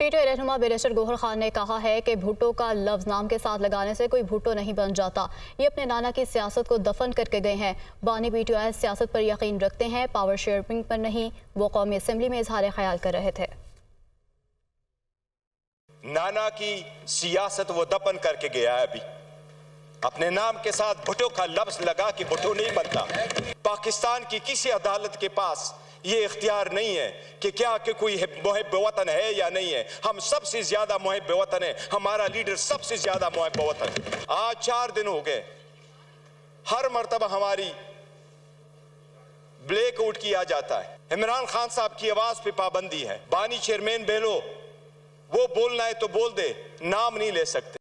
PTI रहनुमा barrister Gohar Khan ने कहा है कि भुट्टो का लफ्ज नाम के साथ लगाने से कोई भुट्टो नहीं बन जाता। ये अपने नाना की सियासत को दफन करके गए हैं। बानी पीटीआई सियासत पर यकीन रखते हैं, पावर शेयरिंग पर नहीं, वो कौमी असम्बली में इजहार ख्याल कर रहे थे। नाना की सियासत वो दफन करके गया है अभी। अपने नाम के साथ भुट्टो का लफ्ज लगा कि भुट्टो नहीं बनता। पाकिस्तान की किसी अदालत के पास ये इख्तियार नहीं है कि क्या कि कोई मुहब वतन है या नहीं है। हम सबसे ज़्यादा मुहब वतन है। हमारा लीडर सबसे ज़्यादा मुहब वतन आज चार दिन हो गए। हर मरतबा हमारी ब्लैक आउट किया जाता है। इमरान खान साहब की आवाज़ पे पाबंदी है। बानी चेयरमैन बेलो वो बोलना है तो बोल दे, नाम नहीं ले सकते।